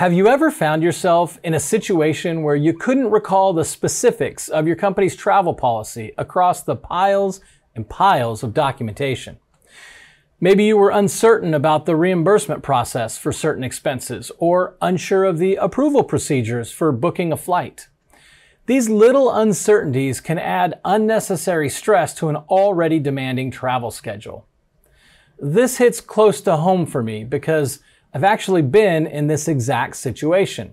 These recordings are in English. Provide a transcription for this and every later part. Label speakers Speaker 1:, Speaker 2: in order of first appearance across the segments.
Speaker 1: Have you ever found yourself in a situation where you couldn't recall the specifics of your company's travel policy across the piles and piles of documentation? Maybe you were uncertain about the reimbursement process for certain expenses or unsure of the approval procedures for booking a flight. These little uncertainties can add unnecessary stress to an already demanding travel schedule. This hits close to home for me because I've actually been in this exact situation.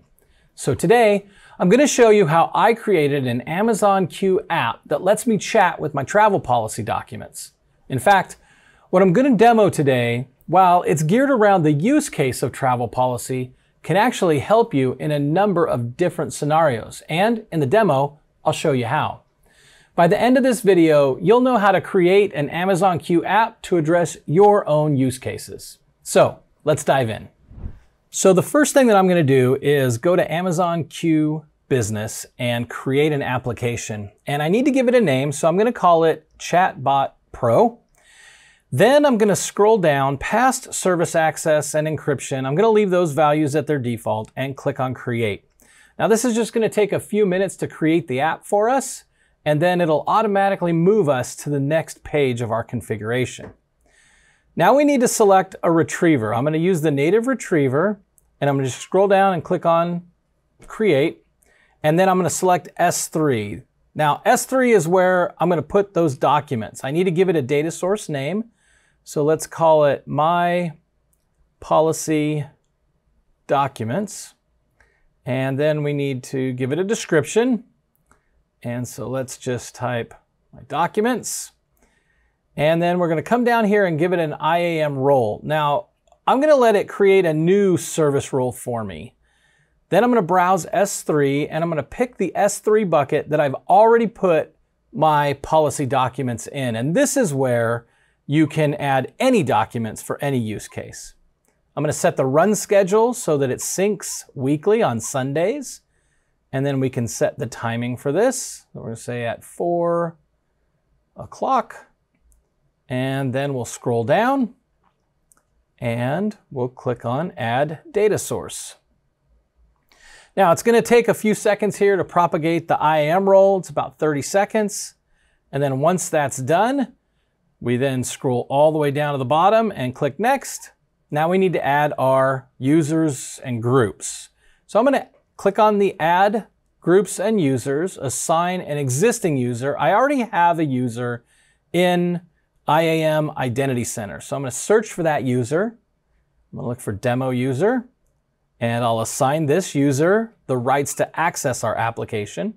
Speaker 1: So today, I'm going to show you how I created an Amazon Q app that lets me chat with my travel policy documents. In fact, what I'm going to demo today, while it's geared around the use case of travel policy, can actually help you in a number of different scenarios. And in the demo, I'll show you how. By the end of this video, you'll know how to create an Amazon Q app to address your own use cases. So let's dive in. So the first thing that I'm going to do is go to Amazon Q Business and create an application. And I need to give it a name, so I'm going to call it Chatbot Pro. Then I'm going to scroll down past service access and encryption. I'm going to leave those values at their default and click on create. Now this is just going to take a few minutes to create the app for us, and then it'll automatically move us to the next page of our configuration. Now we need to select a retriever. I'm going to use the native retriever, and I'm going to scroll down and click on create, and then I'm going to select S3. Now S3 is where I'm going to put those documents. I need to give it a data source name. So let's call it my policy documents. And then we need to give it a description. And so let's just type my documents. And then we're going to come down here and give it an IAM role. Now, I'm going to let it create a new service role for me. Then I'm going to browse S3 and I'm going to pick the S3 bucket that I've already put my policy documents in. And this is where you can add any documents for any use case. I'm going to set the run schedule so that it syncs weekly on Sundays. And then we can set the timing for this. we're to say at 4 o'clock. And then we'll scroll down and we'll click on Add Data Source. Now it's going to take a few seconds here to propagate the IAM role. It's about 30 seconds. And then once that's done, we then scroll all the way down to the bottom and click next. Now we need to add our users and groups. So I'm going to click on the add groups and users, assign an existing user. I already have a user in IAM Identity Center. So I'm going to search for that user. I'm going to look for demo user and I'll assign this user the rights to access our application.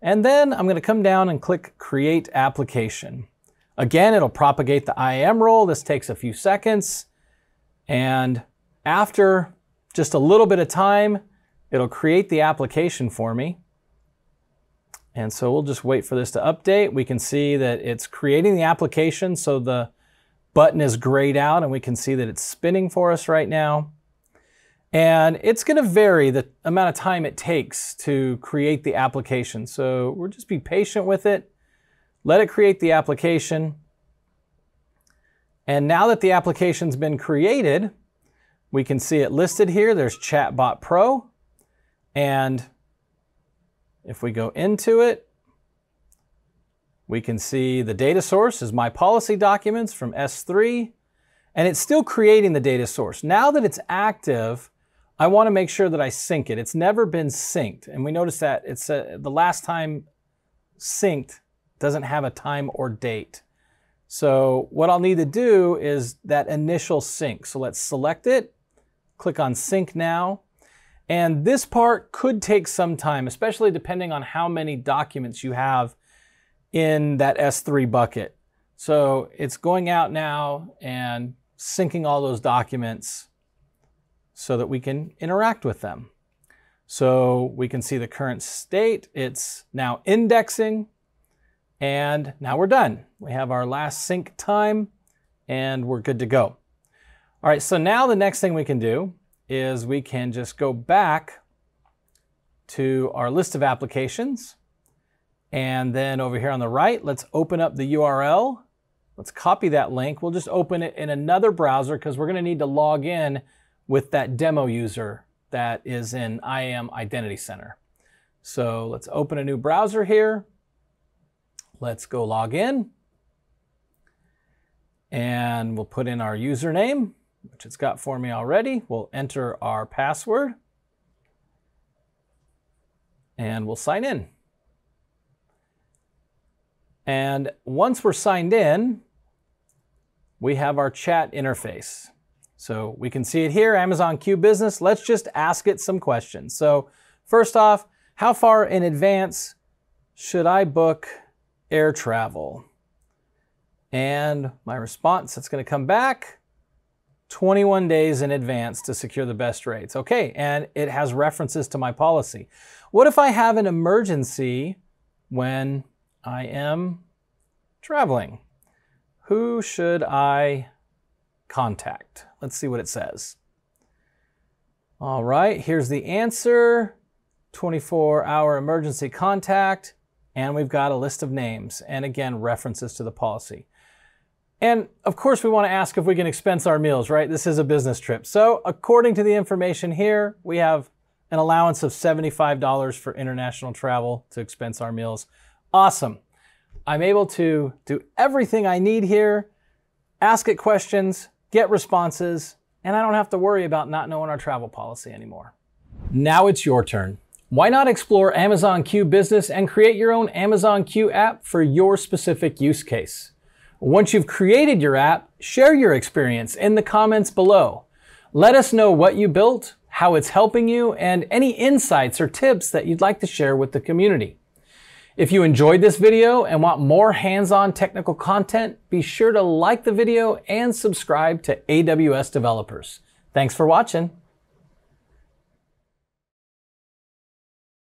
Speaker 1: And then I'm going to come down and click create application. Again, it'll propagate the IAM role. This takes a few seconds. And after just a little bit of time, it'll create the application for me. And so we'll just wait for this to update. We can see that it's creating the application. So the button is grayed out and we can see that it's spinning for us right now. And it's going to vary the amount of time it takes to create the application. So we'll just be patient with it. Let it create the application. And now that the application's been created, we can see it listed here. There's Chatbot Pro. And if we go into it, we can see the data source is my policy documents from S3, and it's still creating the data source. Now that it's active, I want to make sure that I sync it. It's never been synced, and we notice that it's uh, the last time synced doesn't have a time or date. So what I'll need to do is that initial sync. So let's select it, click on sync now. And this part could take some time, especially depending on how many documents you have in that S3 bucket. So it's going out now and syncing all those documents so that we can interact with them. So we can see the current state. It's now indexing. And now we're done. We have our last sync time and we're good to go. All right, so now the next thing we can do is we can just go back to our list of applications. And then over here on the right, let's open up the URL. Let's copy that link. We'll just open it in another browser because we're going to need to log in with that demo user that is in IAM Identity Center. So let's open a new browser here. Let's go log in. And we'll put in our username, which it's got for me already. We'll enter our password. And we'll sign in. And once we're signed in, we have our chat interface. So we can see it here, Amazon Q Business. Let's just ask it some questions. So first off, how far in advance should I book air travel? And my response going to come back 21 days in advance to secure the best rates. Okay, and it has references to my policy. What if I have an emergency when I am traveling? Who should I contact? Let's see what it says. All right, here's the answer 24 hour emergency contact, and we've got a list of names, and again, references to the policy. And of course, we want to ask if we can expense our meals, right? This is a business trip. So, according to the information here, we have an allowance of $75 for international travel to expense our meals. Awesome. I'm able to do everything I need here, ask it questions, get responses, and I don't have to worry about not knowing our travel policy anymore. Now it's your turn. Why not explore Amazon Q Business and create your own Amazon Q app for your specific use case? Once you've created your app, share your experience in the comments below. Let us know what you built, how it's helping you, and any insights or tips that you'd like to share with the community. If you enjoyed this video and want more hands-on technical content, be sure to like the video and subscribe to AWS Developers. Thanks for watching.